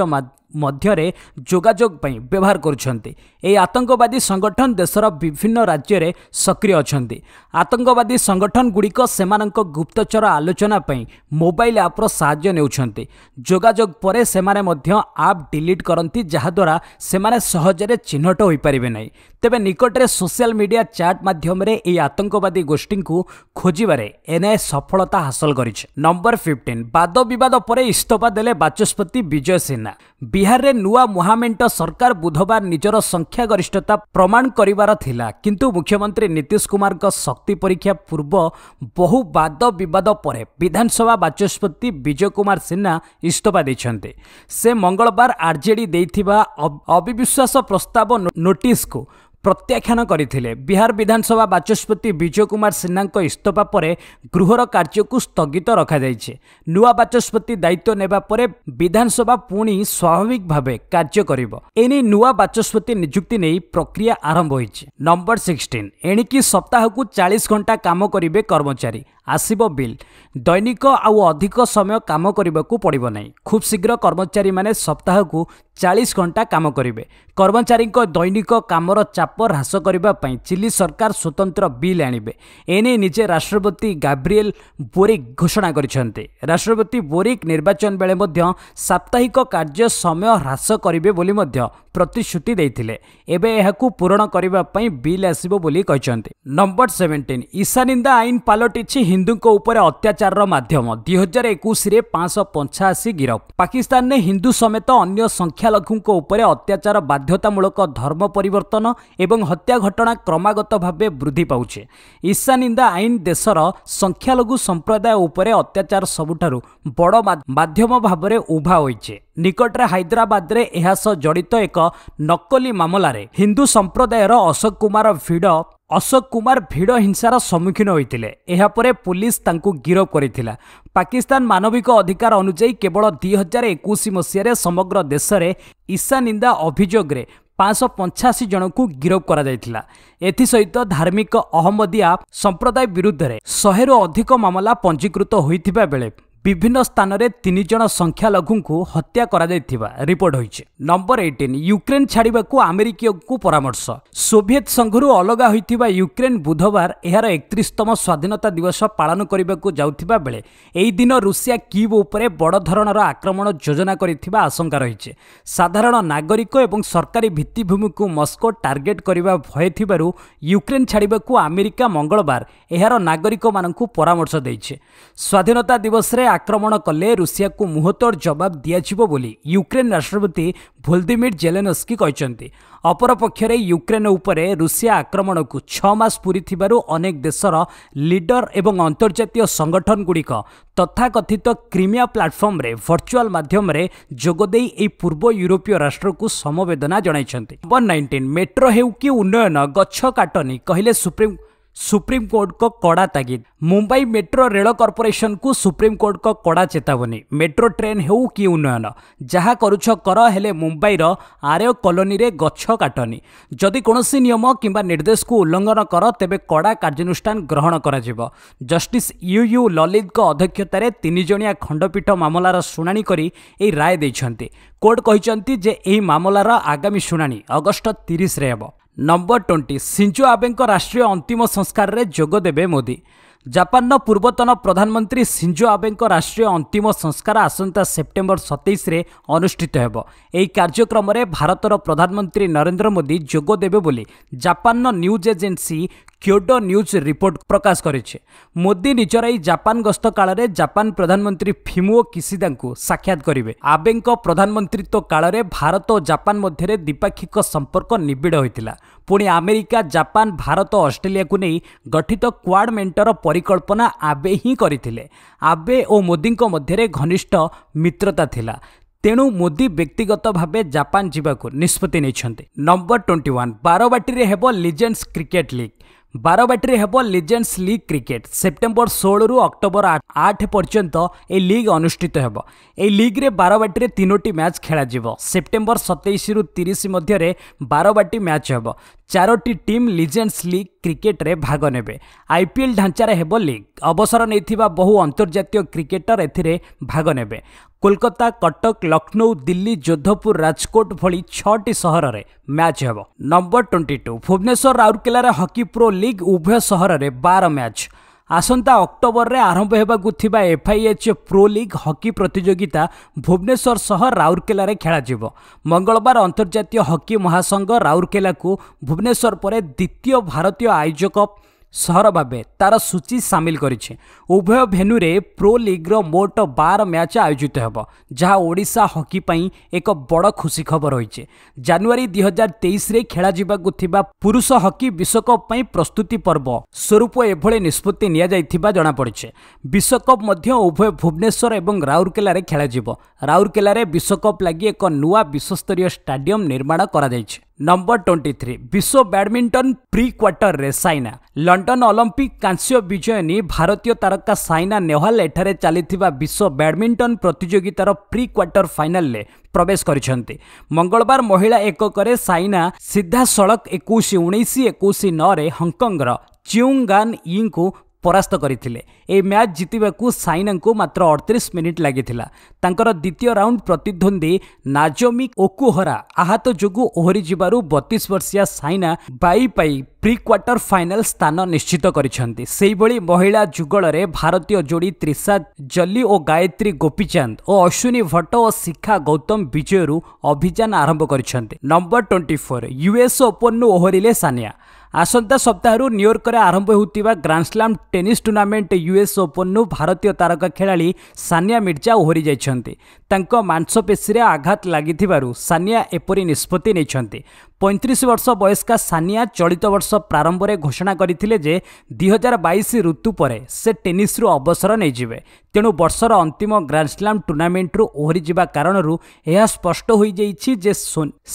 Speaker 1: ମଧ୍ୟରେ ଯୋଗାଯୋଗ ପାଇଁ ବ୍ୟବହାର କରୁଛନ୍ତି। ଏହି ଆତଙ୍କବାଦୀ ସଂଗଠନ ଦେଶର ବିଭିନ୍ନ ରାଜ୍ୟରେ ସକ୍ରିୟ ଅଛନ୍ତି। ଆତଙ୍କବାଦୀ ସଂଗଠନଗୁଡ଼ିକ ସେମାନଙ୍କ ଗୁପ୍ତଚର ଆଲୋଚନା ପାଇଁ ମୋବାଇଲ ଆପ୍ର ସାହାଯ୍ୟ ନେଉଛନ୍ତି। ଯୋଗାଯୋଗ ପରେ ସେମାନେ ମଧ୍ୟ ଆପ୍ ଡିଲିଟ୍ କରନ୍ତି ଯାହାଦ୍ୱାରା ସେମାନେ ସହଜରେ ଚିହ୍ନଟ ହୋଇପାରିବେ ନାହିଁ। ତେବେ ନିକଟରେ ସୋସିଆଲ ମିଡିଆ ଚାଟ୍ ମାଧ୍ୟମରେ ଏହି ଆତଙ୍କବାଦୀ ଗୋଷ୍ଠୀଙ୍କୁ ଖୋଜିବାରେ ଏନ୍ଆଇଏ ସଫଳତା ହାସଲ କରିଛି। ନମ୍ବର ଫିଫ୍ଟିନ୍ ବାଦ ବିବାଦ ପରେ ଇସ୍ତଫା ଦେଲେ ବାଚସ୍ପତି ବିଜୟ ସିହ୍ନା। ବିହାରରେ ନୂଆ ମହାମେଣ୍ଟ ସରକାର ବୁଧବାର ନିଜର ସଂଖ୍ୟାଗରିଷ୍ଠତା ପ୍ରମାଣ କରିବାର ଥିଲା। କିନ୍ତୁ ମୁଖ୍ୟମନ୍ତ୍ରୀ ନୀତିଶ କୁମାରଙ୍କ ଶକ୍ତି ପରୀକ୍ଷା ପୂର୍ବ ବହୁ ବାଦ ବିବାଦ ପରେ ବିଧାନସଭା ବାଚସ୍ପତି ବିଜୟ କୁମାର ସିହ୍ନା ଇସ୍ତଫା ଦେଇଛନ୍ତି। ସେ ମଙ୍ଗଳବାର ଆର୍ଜେଡି ଦେଇଥିବା ଅବିଶ୍ୱାସ ପ୍ରସ୍ତାବ ନୋଟିସକୁ ପ୍ରତ୍ୟାଖ୍ୟାନ କରିଥିଲେ। ବିହାର ବିଧାନସଭା ବାଚସ୍ପତି ବିଜୟ କୁମାର ସିହ୍ନାଙ୍କ ଇସ୍ତଫା ପରେ ଗୃହର କାର୍ଯ୍ୟକୁ ସ୍ଥଗିତ ରଖାଯାଇଛି। ନୂଆ ବାଚସ୍ପତି ଦାୟିତ୍ୱ ନେବା ପରେ ବିଧାନସଭା ପୁଣି ସ୍ୱାଭାବିକ ଭାବେ କାର୍ଯ୍ୟ କରିବ। ଏନେଇ ନୂଆ ବାଚସ୍ପତି ନିଯୁକ୍ତି ନେଇ ପ୍ରକ୍ରିୟା ଆରମ୍ଭ ହୋଇଛି। ନମ୍ବର ସିକ୍ସଟିନ୍ ଏଣିକି ସପ୍ତାହକୁ ଚାଳିଶ ଘଣ୍ଟା କାମ କରିବେ କର୍ମଚାରୀ। ଆସିବ ବିଲ୍। ଦୈନିକ ଆଉ ଅଧିକ ସମୟ କାମ କରିବାକୁ ପଡ଼ିବ ନାହିଁ। ଖୁବ୍ ଶୀଘ୍ର କର୍ମଚାରୀମାନେ ସପ୍ତାହକୁ ଚାଳିଶ ଘଣ୍ଟା କାମ କରିବେ। କର୍ମଚାରୀଙ୍କ ଦୈନିକ କାମର ଚାପ ହ୍ରାସ କରିବା ପାଇଁ ଚିଲି ସରକାର ସ୍ୱତନ୍ତ୍ର ବିଲ୍ ଆଣିବେ। ଏନେଇ ନିଜେ ରାଷ୍ଟ୍ରପତି ଗାବ୍ରିଏଲ ବୋରିକ୍ ଘୋଷଣା କରିଛନ୍ତି। ରାଷ୍ଟ୍ରପତି ବୋରିକ୍ ନିର୍ବାଚନ ବେଳେ ମଧ୍ୟ ସାପ୍ତାହିକ କାର୍ଯ୍ୟ ସମୟ ହ୍ରାସ କରିବେ ବୋଲି ମଧ୍ୟ ପ୍ରତିଶ୍ରୁତି ଦେଇଥିଲେ। ଏବେ ଏହାକୁ ପୂରଣ କରିବା ପାଇଁ ବିଲ୍ ଆସିବ ବୋଲି କହିଛନ୍ତି। ନମ୍ବର ସେଭେଣ୍ଟିନ୍ ଇଶାନିନ୍ଦା ଆଇନ ପାଲଟିଛି ହିନ୍ଦୁଙ୍କ ଉପରେ ଅତ୍ୟାଚାରର ମାଧ୍ୟମ। ଦୁଇ ହଜାର ଏକୋଇଶରେ ପାଞ୍ଚଶହ ପଞ୍ଚାଅଶୀ ଗିରଫ। ପାକିସ୍ତାନରେ ହିନ୍ଦୁ ସମେତ ଅନ୍ୟ ସଂଖ୍ୟାଲଘୁଙ୍କ ଉପରେ ଅତ୍ୟାଚାର ବାଧ୍ୟତାମୂଳକ ଧର୍ମ ପରିବର୍ତ୍ତନ ଏବଂ ହତ୍ୟା ଘଟଣା କ୍ରମାଗତ ଭାବେ ବୃଦ୍ଧି ପାଉଛି। ଇଶାନିନ୍ଦା ଆଇନ ଦେଶର ସଂଖ୍ୟାଲଘୁ ସମ୍ପ୍ରଦାୟ ଉପରେ ଅତ୍ୟାଚାର ସବୁଠାରୁ ବଡ଼ ମାଧ୍ୟମ ଭାବରେ ଉଭା ହୋଇଛି। ନିକଟରେ ହାଇଦ୍ରାବାଦରେ ଏହା ସହ ଜଡ଼ିତ ଏକ ନକଲି ମାମଲାରେ ହିନ୍ଦୁ ସମ୍ପ୍ରଦାୟର ଅଶୋକ କୁମାର ଭିଡ଼ ଅଶୋକ କୁମାର ଭିଡ଼ ହିଂସାର ସମ୍ମୁଖୀନ ହୋଇଥିଲେ। ଏହାପରେ ପୁଲିସ ତାଙ୍କୁ ଗିରଫ କରିଥିଲା। ପାକିସ୍ତାନ ମାନବିକ ଅଧିକାର ଅନୁଯାୟୀ କେବଳ ଦୁଇ ହଜାର ଏକୋଇଶ ମସିହାରେ ସମଗ୍ର ଦେଶରେ ଇଶା ନିନ୍ଦା ଅଭିଯୋଗରେ ପାଞ୍ଚଶହ ପଞ୍ଚାଅଶୀ ଜଣଙ୍କୁ ଗିରଫ କରାଯାଇଥିଲା। ଏଥିସହିତ ଧାର୍ମିକ ଅହମ୍ମଦିଆ ସମ୍ପ୍ରଦାୟ ବିରୁଦ୍ଧରେ ଶହେରୁ ଅଧିକ ମାମଲା ପଞ୍ଜୀକୃତ ହୋଇଥିବା ବେଳେ ବିଭିନ୍ନ ସ୍ଥାନରେ ତିନି ଜଣ ସଂଖ୍ୟାଲଘୁଙ୍କୁ ହତ୍ୟା କରାଯାଇଥିବା ରିପୋର୍ଟ ହୋଇଛି। ନମ୍ବର ଏଇଟିନ୍ ୟୁକ୍ରେନ୍ ଛାଡ଼ିବାକୁ ଆମେରିକୀୟଙ୍କୁ ପରାମର୍ଶ। ସୋଭିଏତ୍ ସଂଘରୁ ଅଲଗା ହୋଇଥିବା ୟୁକ୍ରେନ୍ ବୁଧବାର ଏହାର ଏକତିରିଶତମ ସ୍ୱାଧୀନତା ଦିବସ ପାଳନ କରିବାକୁ ଯାଉଥିବା ବେଳେ ଏହି ଦିନ ରୁଷିଆ କିବ୍ ଉପରେ ବଡ଼ ଧରଣର ଆକ୍ରମଣ ଯୋଜନା କରିଥିବା ଆଶଙ୍କା ରହିଛି। ସାଧାରଣ ନାଗରିକ ଏବଂ ସରକାରୀ ଭିତ୍ତିଭୂମିକୁ ମସ୍କୋ ଟାର୍ଗେଟ୍ କରିବା ଭୟ ଥିବାରୁ ୟୁକ୍ରେନ୍ ଛାଡ଼ିବାକୁ ଆମେରିକା ମଙ୍ଗଳବାର ଏହାର ନାଗରିକମାନଙ୍କୁ ପରାମର୍ଶ ଦେଇଛି। ସ୍ୱାଧୀନତା ଦିବସରେ ଆକ୍ରମଣ କଲେ ରୁଷିଆକୁ ମୁହଁତୋଡ଼ ଜବାବ ଦିଆଯିବ ବୋଲି ୟୁକ୍ରେନ୍ ରାଷ୍ଟ୍ରପତି ଭୋଲଦିମିର୍ ଜେଲେନସ୍କି କହିଛନ୍ତି। ଅପରପକ୍ଷରେ ୟୁକ୍ରେନ୍ ଉପରେ ରୁଷିଆ ଆକ୍ରମଣକୁ ଛଅ ମାସ ପୂରିଥିବାରୁ ଅନେକ ଦେଶର ଲିଡର ଏବଂ ଅନ୍ତର୍ଜାତୀୟ ସଂଗଠନଗୁଡ଼ିକ ତଥାକଥିତ କ୍ରିମିଆ ପ୍ଲାଟଫର୍ମରେ ଭର୍ଚୁଆଲ ମାଧ୍ୟମରେ ଯୋଗଦେଇ ଏହି ପୂର୍ବ ୟୁରୋପୀୟ ରାଷ୍ଟ୍ରକୁ ସମବେଦନା ଜଣାଇଛନ୍ତି। ନମ୍ବର ନାଇଣ୍ଟିନ୍ ମେଟ୍ରୋ ହେଉ କି ଉନ୍ନୟନ ଗଛ କାଟନି କହିଲେ ସୁପ୍ରିମ ସୁପ୍ରିମକୋର୍ଟଙ୍କ କଡ଼ା ତାଗିଦ। ମୁମ୍ବାଇ ମେଟ୍ରୋ ରେଳ କର୍ପୋରେସନକୁ ସୁପ୍ରିମକୋର୍ଟଙ୍କ କଡ଼ା ଚେତାବନୀ। ମେଟ୍ରୋ ଟ୍ରେନ୍ ହେଉ କି ଉନ୍ନୟନ ଯାହା କରୁଛ କର ହେଲେ ମୁମ୍ବାଇର ଆର୍ୟ କଲୋନୀରେ ଗଛ କାଟନି। ଯଦି କୌଣସି ନିୟମ କିମ୍ବା ନିର୍ଦ୍ଦେଶକୁ ଉଲ୍ଲଙ୍ଘନ କର ତେବେ କଡ଼ା କାର୍ଯ୍ୟାନୁଷ୍ଠାନ ଗ୍ରହଣ କରାଯିବ। ଜଷ୍ଟିସ୍ ୟୁ ୟୁ ଲଲିତଙ୍କ ଅଧ୍ୟକ୍ଷତାରେ ତିନିଜଣିଆ ଖଣ୍ଡପୀଠ ମାମଲାର ଶୁଣାଣି କରି ଏହି ରାୟ ଦେଇଛନ୍ତି। କୋର୍ଟ କହିଛନ୍ତି ଯେ ଏହି ମାମଲାର ଆଗାମୀ ଶୁଣାଣି ଅଗଷ୍ଟ ତିରିଶରେ ହେବ। ନମ୍ବର ଟ୍ୱେଣ୍ଟି ସିଞ୍ଜୋ ଆବେଙ୍କ ରାଷ୍ଟ୍ରୀୟ ଅନ୍ତିମ ସଂସ୍କାରରେ ଯୋଗ ଦେବେ ମୋଦି ଜାପାନର ପୂର୍ବତନ ପ୍ରଧାନମନ୍ତ୍ରୀ ସିଞ୍ଜୋ ଆବେଙ୍କ ରାଷ୍ଟ୍ରୀୟ ଅନ୍ତିମ ସଂସ୍କାର ଆସନ୍ତା ସେପ୍ଟେମ୍ବର ସତେଇଶରେ ଅନୁଷ୍ଠିତ ହେବ ଏହି କାର୍ଯ୍ୟକ୍ରମରେ ଭାରତର ପ୍ରଧାନମନ୍ତ୍ରୀ ନରେନ୍ଦ୍ର ମୋଦି ଯୋଗ ଦେବେ ବୋଲି ଜାପାନର news agency Kyodo news report ପ୍ରକାଶ କରିଛି। ମୋଦି ନିଜର ଏହି ଜାପାନ ଗସ୍ତ କାଳରେ ଜାପାନ ପ୍ରଧାନମନ୍ତ୍ରୀ ଫିମୁଓ କିସିଦାଙ୍କୁ ସାକ୍ଷାତ କରିବେ। ଆବେଙ୍କ ପ୍ରଧାନମନ୍ତ୍ରୀତ୍ୱ କାଳରେ ଭାରତ ଓ ଜାପାନ ମଧ୍ୟରେ ଦ୍ୱିପାକ୍ଷିକ ସମ୍ପର୍କ ନିବିଡ଼ ହୋଇଥିଲା। ପୁଣି ଆମେରିକା ଜାପାନ ଭାରତ ଅଷ୍ଟ୍ରେଲିଆକୁ ନେଇ ଗଠିତ କ୍ୱାଡ୍ ମେଣ୍ଟର ପରିକଳ୍ପନା ଆବେ ହିଁ କରିଥିଲେ। ଆବେ ଓ ମୋଦିଙ୍କ ମଧ୍ୟରେ ଘନିଷ୍ଠ ମିତ୍ରତା ଥିଲା। ତେଣୁ ମୋଦି ବ୍ୟକ୍ତିଗତ ଭାବେ ଜାପାନ ଯିବାକୁ ନିଷ୍ପତ୍ତି ନେଇଛନ୍ତି। ନମ୍ବର ଟ୍ୱେଣ୍ଟି ୱାନ୍ ବାରବାଟୀରେ ହେବ ଲିଜେଣ୍ଡସ୍ କ୍ରିକେଟ୍ ଲିଗ୍। ବାରବାଟୀରେ ହେବ ଲିଜେଣ୍ଡସ୍ ଲିଗ୍ କ୍ରିକେଟ୍। ସେପ୍ଟେମ୍ବର ଷୋହଳରୁ ଅକ୍ଟୋବର ଆଠ ପର୍ଯ୍ୟନ୍ତ ଏହି ଲିଗ୍ ଅନୁଷ୍ଠିତ ହେବ। ଏହି ଲିଗ୍ରେ ବାରବାଟୀରେ ତିନୋଟି ମ୍ୟାଚ୍ ଖେଳାଯିବ। ସେପ୍ଟେମ୍ବର ସତେଇଶରୁ ତିରିଶ ମଧ୍ୟରେ ବାରବାଟୀ ମ୍ୟାଚ୍ ହେବ। ଚାରୋଟି ଟିମ୍ ଲିଜେଣ୍ଡସ୍ ଲିଗ୍ କ୍ରିକେଟରେ ଭାଗ ନେବେ। ଆଇପିଏଲ୍ ଢାଞ୍ଚାରେ ହେବ ଲିଗ୍। ଅବସର ନେଇଥିବା ବହୁ ଅନ୍ତର୍ଜାତୀୟ କ୍ରିକେଟର ଏଥିରେ ଭାଗ ନେବେ। କୋଲକାତା କଟକ ଲକ୍ଷ୍ନୌ ଦିଲ୍ଲୀ ଯୋଧପୁର ରାଜକୋଟ ଭଳି ଛଅଟି ସହରରେ ମ୍ୟାଚ୍ ହେବ। ନମ୍ବର ଟ୍ୱେଣ୍ଟି ଟୁ ଭୁବନେଶ୍ୱର ରାଉରକେଲାରେ ହକି ପ୍ରୋ ଲିଗ୍ ଉଭୟ ସହରରେ ବାର ମ୍ୟାଚ୍। ଆସନ୍ତା ଅକ୍ଟୋବରରେ ଆରମ୍ଭ ହେବାକୁ ଥିବା ଏଫ୍ଆଇଏଚ୍ ପ୍ରୋ ଲିଗ୍ ହକି ପ୍ରତିଯୋଗିତା ଭୁବନେଶ୍ୱର ସହ ରାଉରକେଲାରେ ଖେଳାଯିବ। ମଙ୍ଗଳବାର ଅନ୍ତର୍ଜାତୀୟ ହକି ମହାସଂଘ ରାଉରକେଲାକୁ ଭୁବନେଶ୍ୱର ପରେ ଦ୍ୱିତୀୟ ଭାରତୀୟ ଆୟୋଜକ ସହର ଭାବେ ତାର ସୂଚୀ ସାମିଲ କରିଛି। ଉଭୟ ଭେନ୍ୟୁରେ ପ୍ରୋ ଲିଗ୍ର ମୋଟ ବାର ମ୍ୟାଚ୍ ଆୟୋଜିତ ହେବ ଯାହା ଓଡ଼ିଶା ହକି ପାଇଁ ଏକ ବଡ଼ ଖୁସି ଖବର ରହିଛି ଜାନୁଆରୀ ଦୁଇ ହଜାର ତେଇଶରେ ଖେଳାଯିବାକୁ ଥିବା ପୁରୁଷ ହକି ବିଶ୍ୱକପ୍ ପାଇଁ ପ୍ରସ୍ତୁତି ପର୍ବ ସ୍ୱରୂପ ଏଭଳି ନିଷ୍ପତ୍ତି ନିଆଯାଇଥିବା ଜଣାପଡ଼ିଛି। ବିଶ୍ୱକପ୍ ମଧ୍ୟ ଉଭୟ ଭୁବନେଶ୍ୱର ଏବଂ ରାଉରକେଲାରେ ଖେଳାଯିବ। ରାଉରକେଲାରେ ବିଶ୍ୱକପ୍ ଲାଗି ଏକ ନୂଆ ବିଶ୍ୱସ୍ତରୀୟ ଷ୍ଟାଡିୟମ ନିର୍ମାଣ କରାଯାଇଛି। ନମ୍ବର ଟ୍ୱେଣ୍ଟି ଥ୍ରୀ ବିଶ୍ୱ ବ୍ୟାଡମିଣ୍ଟନ ପ୍ରି କ୍ୱାର୍ଟରରେ ସାଇନା ଲଣ୍ଡନ ଅଲମ୍ପିକ୍ କାଂସ୍ୟ ବିଜୟ ଭାରତୀୟ ତାରକା ସାଇନା ନେହୱାଲ ଏଠାରେ ଚାଲିଥିବା ବିଶ୍ୱ ବ୍ୟାଡମିଣ୍ଟନ ପ୍ରତିଯୋଗିତାର ପ୍ରି କ୍ୱାର୍ଟର ଫାଇନାଲରେ ପ୍ରବେଶ କରିଛନ୍ତି ମଙ୍ଗଳବାର ମହିଳା ଏକକରେ ସାଇନା ସିଧାସଳଖ ଏକୋଇଶ ଉଣେଇଶ ଏକୋଇଶ ନଅରେ ହଂକଂର ଚିଉଙ୍ଗାନ୍ ଇଙ୍କୁ ପରାସ୍ତ କରିଥିଲେ। ଏହି ମ୍ୟାଚ୍ ଜିତିବାକୁ ସାଇନାଙ୍କୁ ମାତ୍ର ଅଠତିରିଶ ମିନିଟ୍ ଲାଗିଥିଲା। ତାଙ୍କର ଦ୍ୱିତୀୟ ରାଉଣ୍ଡ ପ୍ରତିଦ୍ୱନ୍ଦ୍ୱୀ ନାଜୋମି ଓକୁହରା ଆହତ ଯୋଗୁଁ ଓହରିଯିବାରୁ ବତିଶ ବର୍ଷିଆ ସାଇନା ବାଇ ପାଇ ପ୍ରି କ୍ୱାର୍ଟର ଫାଇନାଲ ସ୍ଥାନ ନିଶ୍ଚିତ କରିଛନ୍ତି। ସେହିଭଳି ମହିଳା ଯୁଗଳରେ ଭାରତୀୟ ଯୋଡ଼ି ତ୍ରିଶା ଜଲି ଓ ଗାୟତ୍ରୀ ଗୋପୀଚାନ୍ଦ ଓ ଅଶ୍ୱିନୀ ଭଟ୍ଟ ଓ ଶିଖା ଗୌତମ ବିଜୟରୁ ଅଭିଯାନ ଆରମ୍ଭ କରିଛନ୍ତି। ନମ୍ବର ଟ୍ୱେଣ୍ଟି ଫୋର୍ ୟୁଏସ୍ ଓପନ୍ରୁ ଓହରିଲେ ସାନିଆ। ଆସନ୍ତା ସପ୍ତାହରୁ ନ୍ୟୁୟର୍କରେ ଆରମ୍ଭ ହେଉଥିବା grand slam tennis tournament US ଓପନ୍ରୁ ଭାରତୀୟ ତାରକା ଖେଳାଳି ସାନିଆ ମିର୍ଜା ଓହରି ଯାଇଛନ୍ତି। ତାଙ୍କ ମାଂସପେଶୀରେ ଆଘାତ ଲାଗିଥିବାରୁ ସାନିଆ ଏପରି ନିଷ୍ପତ୍ତି ନେଇଛନ୍ତି। ପଇଁତିରିଶ ବର୍ଷ ବୟସ୍କା ସାନିଆ ଚଳିତ ବର୍ଷ ପ୍ରାରମ୍ଭରେ ଘୋଷଣା କରିଥିଲେ ଯେ ଦୁଇହଜାର ବାଇଶ ଋତୁ ପରେ ସେ ଟେନିସ୍ରୁ ଅବସର ନେଇଯିବେ। ତେଣୁ ବର୍ଷର ଅନ୍ତିମ ଗ୍ରାଣ୍ଡସ୍ଲାମ୍ ଟୁର୍ଣ୍ଣାମେଣ୍ଟରୁ ଓହରିଯିବା କାରଣରୁ ଏହା ସ୍ପଷ୍ଟ ହୋଇଯାଇଛି ଯେ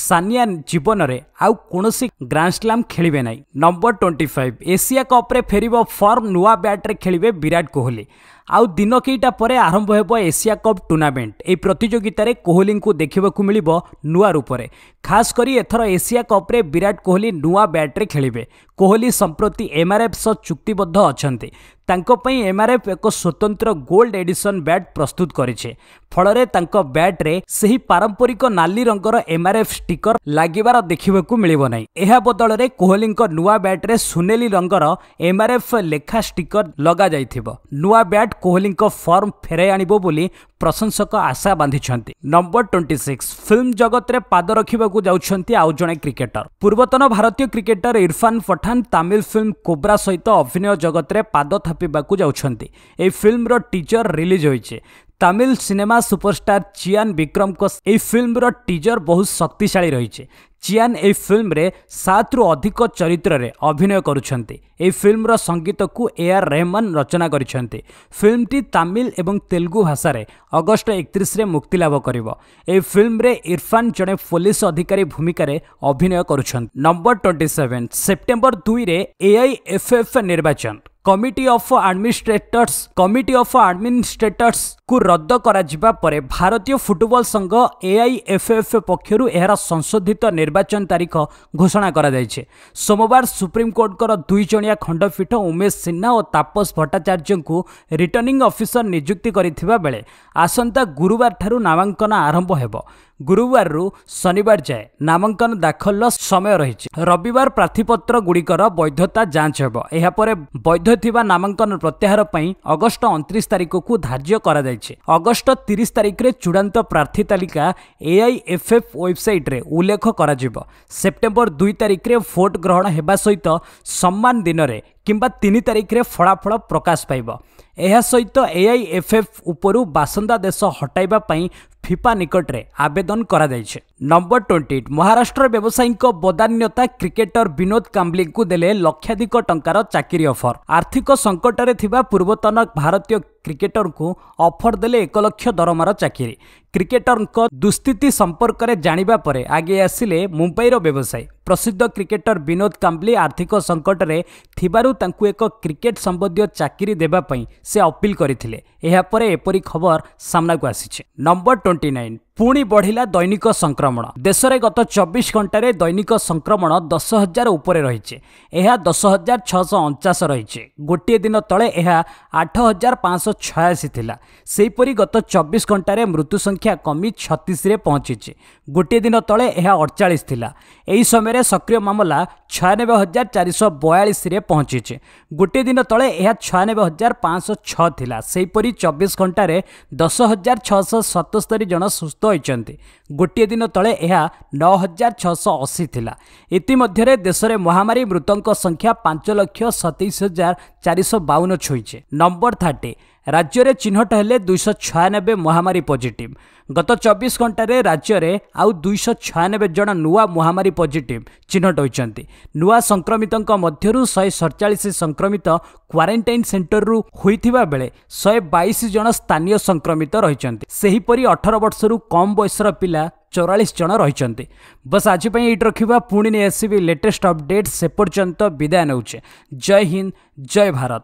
Speaker 1: ସାନିଆ ଜୀବନରେ ଆଉ କୌଣସି ଗ୍ରାଣ୍ଡସ୍ଲାମ୍ ଖେଳିବେ ନାହିଁ। ନମ୍ବର ଟ୍ୱେଣ୍ଟି ଫାଇଭ୍ ଏସିଆ କପ୍ରେ ଫେରିବ ଫର୍ମ ନୂଆ ବ୍ୟାଟ୍ରେ ଖେଳିବେ ବିରାଟ କୋହଲି। ଆଉ ଦିନ କେଇଟା ପରେ ଆରମ୍ଭ ହେବ ଏସିଆ କପ୍ ଟୁର୍ଣ୍ଣାମେଣ୍ଟ ଏହି ପ୍ରତିଯୋଗିତାରେ କୋହଲିଙ୍କୁ ଦେଖିବାକୁ ମିଳିବ ନୂଆ ରୂପରେ ଖାସ୍ କରି ଏଥର ଏସିଆ କପ୍ରେ ବିରାଟ କୋହଲି ନୂଆ ବ୍ୟାଟ୍ରେ ଖେଳିବେ କୋହଲି ସମ୍ପ୍ରତି ଏମ୍ଆର୍ଏଫ୍ ସହ ଚୁକ୍ତିବଦ୍ଧ ଅଛନ୍ତି। ତାଙ୍କ ପାଇଁ ଏମ୍ଆର୍ଏଫ୍ ଏକ ସ୍ୱତନ୍ତ୍ର ଗୋଲ୍ଡ ଏଡିସନ୍ ବ୍ୟାଟ୍ ପ୍ରସ୍ତୁତ କରିଛି। ଫଳରେ ତାଙ୍କ ବ୍ୟାଟ୍ରେ ସେହି ପାରମ୍ପରିକ ନାଲି ରଙ୍ଗର ଏମ୍ଆର୍ଏଫ୍ ଷ୍ଟିକର ଲାଗିବାର ଦେଖିବାକୁ ମିଳିବ ନାହିଁ। ଏହା ବଦଳରେ କୋହଲିଙ୍କ ନୂଆ ବ୍ୟାଟ୍ରେ ସୁନେଲି ରଙ୍ଗର ଏମ୍ଆର୍ଏଫ୍ ଲେଖା ଷ୍ଟିକର ଲଗାଯାଇଥିବ। ନୂଆ ବ୍ୟାଟ୍ କୋହଲିଙ୍କ ଫର୍ମ ଫେରାଇ ଆଣିବ ବୋଲି ପ୍ରଶଂସକ ଆଶା ବାନ୍ଧିଛନ୍ତି। ନମ୍ବର ଟ୍ୱେଣ୍ଟି ସିକ୍ସ ଫିଲ୍ମ ଜଗତରେ ପାଦ ରଖିବାକୁ ଯାଉଛନ୍ତି ଆଉ ଜଣେ କ୍ରିକେଟର ପୂର୍ବତନ ଭାରତୀୟ cricketer Irfan Pathan Tamil film Cobra ସହିତ ଅଭିନୟ ଜଗତରେ ପାଦ ଥାପିବାକୁ ଯାଉଛନ୍ତି। ଏହି ଫିଲ୍ମର ଟିଜର ରିଲିଜ୍ ହୋଇଛି। ତାମିଲ ସିନେମା ସୁପରଷ୍ଟାର ଚିଆନ୍ ବିକ୍ରମଙ୍କ ଏହି ଫିଲ୍ମର ଟିଜର ବହୁତ ଶକ୍ତିଶାଳୀ ରହିଛି। ଚିଆନ୍ ଏହି ଫିଲ୍ମରେ ସାତରୁ ଅଧିକ ଚରିତ୍ରରେ ଅଭିନୟ କରୁଛନ୍ତି। ଏହି ଫିଲ୍ମର ସଙ୍ଗୀତକୁ ଏ ଆର୍ ରେହମାନ ରଚନା କରିଛନ୍ତି। ଫିଲ୍ମଟି ତାମିଲ ଏବଂ ତେଲୁଗୁ ଭାଷାରେ ଅଗଷ୍ଟ ଏକତିରିଶରେ ମୁକ୍ତିଲାଭ କରିବ। ଏହି ଫିଲ୍ମରେ ଇରଫାନ ଜଣେ ପୋଲିସ ଅଧିକାରୀ ଭୂମିକାରେ ଅଭିନୟ କରୁଛନ୍ତି। ନମ୍ବର ଟ୍ୱେଣ୍ଟି ସେଭେନ୍ ସେପ୍ଟେମ୍ବର ଦୁଇରେ ଏଆଇଏଫ୍ଏଫ୍ ନିର୍ବାଚନ। Committee of administrators committee of ଆଡମିନିଷ୍ଟ୍ରେଟର୍ସକୁ ରଦ୍ଦ କରାଯିବା ପରେ ଭାରତୀୟ ଫୁଟବଲ ସଂଘ ଏଆଇଏଫ୍ଏଫ୍ ପକ୍ଷରୁ ଏହାର ସଂଶୋଧିତ ନିର୍ବାଚନ ତାରିଖ ଘୋଷଣା କରାଯାଇଛି। ସୋମବାର ସୁପ୍ରିମକୋର୍ଟଙ୍କର ଦୁଇ ଜଣିଆ ଖଣ୍ଡପୀଠ ଉମେଶ ସିହ୍ନା ଓ ତାପସ ଭଟ୍ଟାଚାର୍ଯ୍ୟଙ୍କୁ ରିଟର୍ଣ୍ଣିଂ ଅଫିସର ନିଯୁକ୍ତି କରିଥିବା ବେଳେ ଆସନ୍ତା ଗୁରୁବାରଠାରୁ ନାମାଙ୍କନ ଆରମ୍ଭ ହେବ। ଗୁରୁବାରରୁ ଶନିବାର ଯାଏ ନାମାଙ୍କନ ଦାଖଲର ସମୟ ରହିଛି। ରବିବାର ପ୍ରାର୍ଥୀପତ୍ର ଗୁଡ଼ିକର ବୈଧତା ଯାଞ୍ଚ ହେବ। ଏହାପରେ ବୈଧ ଥିବା ନାମାଙ୍କନ ପ୍ରତ୍ୟାହାର ପାଇଁ ଅଗଷ୍ଟ ଅଣତିରିଶ ତାରିଖକୁ ଧାର୍ଯ୍ୟ କରାଯାଇଛି। ଅଗଷ୍ଟ ତିରିଶ ତାରିଖରେ ଚୂଡ଼ାନ୍ତ ପ୍ରାର୍ଥୀ ତାଲିକା ଏଆଇଏଫ୍ଏଫ୍ ୱେବସାଇଟ୍ରେ ଉଲ୍ଲେଖ କରାଯିବ। ସେପ୍ଟେମ୍ବର ଦୁଇ ତାରିଖରେ ଭୋଟ ଗ୍ରହଣ ହେବା ସହିତ ସମ୍ମାନ ଦିନରେ କିମ୍ବା ତିନି ତାରିଖରେ ଫଳାଫଳ ପ୍ରକାଶ ପାଇବ। ଏହା ସହିତ ଏଆଇଏଫ୍ଏଫ୍ ଉପରୁ ବାସନ୍ଦା ଦେଶ ହଟାଇବା ପାଇଁ ଫିଫା ନିକଟରେ ଆବେଦନ କରାଯାଇଛି। ନମ୍ବର ଟ୍ୱେଣ୍ଟି ମହାରାଷ୍ଟ୍ର ବ୍ୟବସାୟୀଙ୍କ ବଦାନ୍ୟତା କ୍ରିକେଟର ବିନୋଦ କାମ୍ବଲିଙ୍କୁ ଦେଲେ ଲକ୍ଷାଧିକ ଟଙ୍କାର ଚାକିରି ଅଫର। ଆର୍ଥିକ ସଙ୍କଟରେ ଥିବା ପୂର୍ବତନ ଭାରତୀୟ କ୍ରିକେଟରଙ୍କୁ ଅଫର ଦେଲେ ଏକ ଲକ୍ଷ ଦରମାର ଚାକିରି। କ୍ରିକେଟରଙ୍କ ଦୁସ୍ଥିତି ସମ୍ପର୍କରେ ଜାଣିବା ପରେ ଆଗେଇ ଆସିଲେ ମୁମ୍ବାଇର ବ୍ୟବସାୟୀ। ପ୍ରସିଦ୍ଧ କ୍ରିକେଟର ବିନୋଦ କାମ୍ବଲି ଆର୍ଥିକ ସଙ୍କଟରେ ଥିବାରୁ ତାଙ୍କୁ ଏକ କ୍ରିକେଟ ସମ୍ବନ୍ଧୀୟ ଚାକିରି ଦେବା ପାଇଁ ସେ ଅପିଲ କରିଥିଲେ। ଏହାପରେ ଏପରି ଖବର ସାମ୍ନାକୁ ଆସିଛି। ନମ୍ବର ଟ୍ୱେଣ୍ଟି ନାଇନ୍ ପୁଣି ବଢ଼ିଲା ଦୈନିକ ସଂକ୍ରମଣ। ଦେଶରେ ଗତ ଚବିଶ ଘଣ୍ଟାରେ ଦୈନିକ ସଂକ୍ରମଣ ଦଶ ହଜାର ଉପରେ ରହିଛି। ଏହା ଦଶ ହଜାର ଛଅଶହ ଅଣଚାଶ ରହିଛି। ଗୋଟିଏ ଦିନ ତଳେ ଏହା ଆଠ ହଜାର ପାଞ୍ଚଶହ ଛୟାଅଶୀ ଥିଲା। ସେହିପରି ଗତ ଚବିଶ ଘଣ୍ଟାରେ ମୃତ୍ୟୁ ସଂଖ୍ୟା କମି ଛତିଶରେ ପହଞ୍ଚିଛି। ଗୋଟିଏ ଦିନ ତଳେ ଏହା ଅଡ଼ଚାଳିଶ ଥିଲା। ଏହି ସମୟରେ ସକ୍ରିୟ ମାମଲା ଛୟାନବେ ହଜାର ଚାରିଶହ ବୟାଳିଶରେ ପହଞ୍ଚିଛି। ଗୋଟିଏ ଦିନ ତଳେ ଏହା ଛୟାନବେ ହଜାର ପାଞ୍ଚଶହ ଛଅ ଥିଲା। ସେହିପରି ଚବିଶ ଘଣ୍ଟାରେ ଦଶ ହଜାର ଛଅଶହ ସତସ୍ତରୀ ଜଣ ସୁସ୍ଥ ହୋଇଛନ୍ତି। ଗୋଟିଏ ଦିନ ତଳେ ଏହା ନଅ ହଜାର ଛଅଶହ ଅଶୀ ଥିଲା। ଇତିମଧ୍ୟରେ ଦେଶରେ ମହାମାରୀ ମୃତଙ୍କ ସଂଖ୍ୟା ପାଞ୍ଚ ଲକ୍ଷ ସତେଇଶ ହଜାର ଚାରିଶହ ବାଉନ ଛୁଇଁଛି। ନମ୍ବର ଥାର୍ଟି ରାଜ୍ୟରେ ଚିହ୍ନଟ ହେଲେ ଦୁଇଶହ ଛୟାନବେ ମହାମାରୀ ପଜିଟିଭ୍। ଗତ ଚବିଶ ଘଣ୍ଟାରେ ରାଜ୍ୟରେ ଆଉ ଦୁଇଶହ ଛୟାନବେ ଜଣ ନୂଆ ମହାମାରୀ ପଜିଟିଭ୍ ଚିହ୍ନଟ ହୋଇଛନ୍ତି। ନୂଆ ସଂକ୍ରମିତଙ୍କ ମଧ୍ୟରୁ ଶହେ ସତଚାଳିଶ ସଂକ୍ରମିତ କ୍ୱାରେଣ୍ଟାଇନ୍ ସେଣ୍ଟରରୁ ହୋଇଥିବା ବେଳେ ଶହେ ବାଇଶ ଜଣ ସ୍ଥାନୀୟ ସଂକ୍ରମିତ ରହିଛନ୍ତି। ସେହିପରି ଅଠର ବର୍ଷରୁ କମ୍ ବୟସର ପିଲା ଚଉରାଳିଶ ଜଣ ରହିଛନ୍ତି। ବସ୍ ଆଜି ପାଇଁ ଏଇଠି ରଖିବା ପୁଣି ନେଇ ଆସିବି ଲେଟେଷ୍ଟ ଅପଡେଟ୍ ସେ ପର୍ଯ୍ୟନ୍ତ ବିଦାୟ ନେଉଛେ। ଜୟ ହିନ୍ଦ ଜୟ ଭାରତ।